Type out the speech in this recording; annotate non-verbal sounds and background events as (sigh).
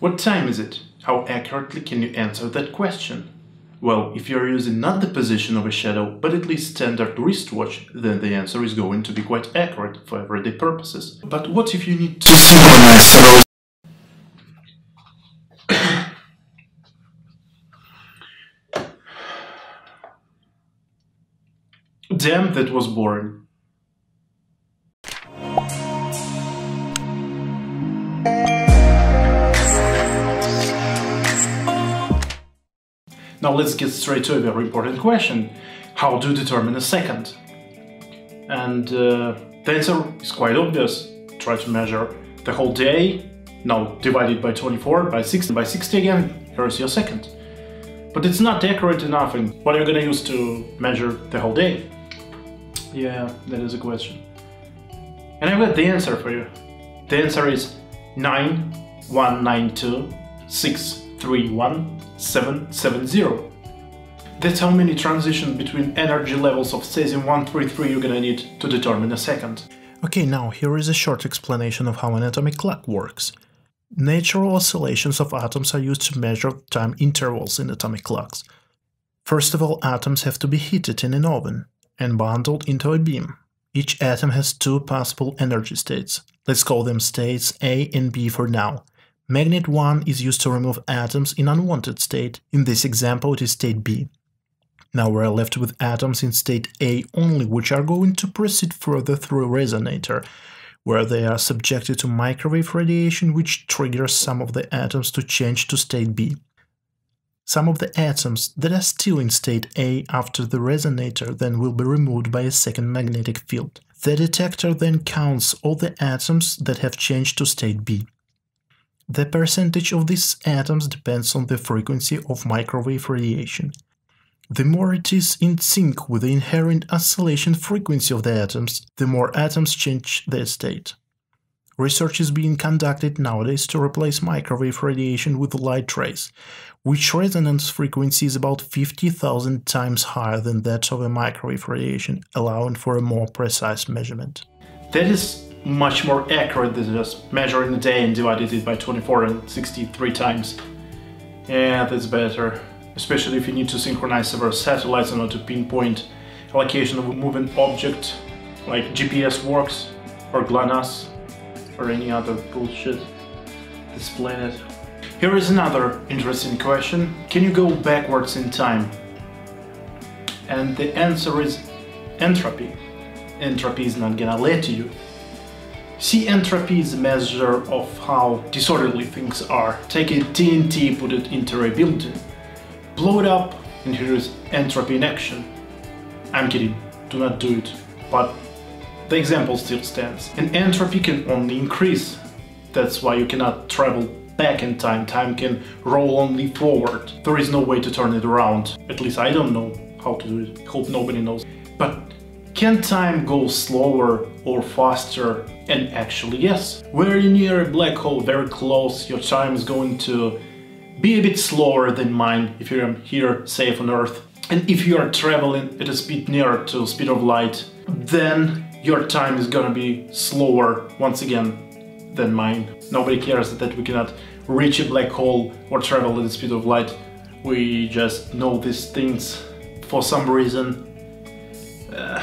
What time is it? How accurately can you answer that question? Well, if you're using not the position of a shadow, but at least standard wristwatch, then the answer is going to be quite accurate for everyday purposes. But what if you need to synchronize several (coughs) Damn, that was boring. Now let's get straight to a very important question. How do you determine a second? And uh, the answer is quite obvious. Try to measure the whole day, now divided by 24, by 60, by 60 again, here's your second. But it's not accurate enough, and what are you gonna use to measure the whole day? Yeah, that is a question. And I've got the answer for you. The answer is 9192 631 That's how many transitions between energy levels of cesium-133 you're gonna need to determine a second. Okay, now here is a short explanation of how an atomic clock works. Natural oscillations of atoms are used to measure time intervals in atomic clocks. First of all, atoms have to be heated in an oven and bundled into a beam. Each atom has two possible energy states. Let's call them states A and B for now. Magnet 1 is used to remove atoms in unwanted state, in this example it is state B. Now we're left with atoms in state A only, which are going to proceed further through a resonator, where they are subjected to microwave radiation which triggers some of the atoms to change to state B. Some of the atoms that are still in state A after the resonator then will be removed by a second magnetic field. The detector then counts all the atoms that have changed to state B. The percentage of these atoms depends on the frequency of microwave radiation. The more it is in sync with the inherent oscillation frequency of the atoms, the more atoms change their state. Research is being conducted nowadays to replace microwave radiation with light rays, which resonance frequency is about 50,000 times higher than that of a microwave radiation, allowing for a more precise measurement. That is much more accurate than just measuring the day and dividing it by 24 and 63 times. Yeah, that's better, especially if you need to synchronize several satellites in order to pinpoint location of a moving object, like GPS works or GLONASS or any other bullshit this planet. Here is another interesting question. Can you go backwards in time? And the answer is entropy. Entropy is not gonna let you. See, entropy is a measure of how disorderly things are. Take a TNT, put it into a building, blow it up, and here is entropy in action. I'm kidding, do not do it. But the example still stands. And entropy can only increase. That's why you cannot travel back in time. Time can roll only forward. There is no way to turn it around. At least I don't know how to do it. Hope nobody knows. But can time go slower or faster? And actually yes. Very near a black hole, very close, your time is going to be a bit slower than mine if you're here safe on Earth. And if you are traveling at a speed nearer to speed of light, then your time is gonna be slower once again than mine. Nobody cares that we cannot reach a black hole or travel at the speed of light. We just know these things for some reason. Uh,